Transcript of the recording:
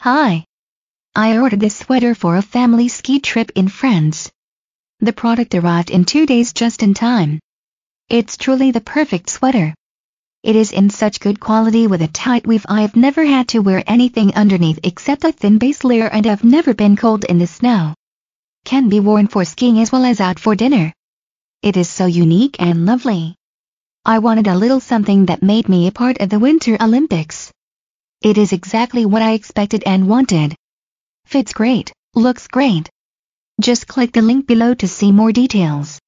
Hi. I ordered this sweater for a family ski trip in France. The product arrived in two days just in time. It's truly the perfect sweater. It is in such good quality with a tight weave I've never had to wear anything underneath except a thin base layer and I've never been cold in the snow. Can be worn for skiing as well as out for dinner. It is so unique and lovely. I wanted a little something that made me a part of the Winter Olympics. It is exactly what I expected and wanted. Fits great, looks great. Just click the link below to see more details.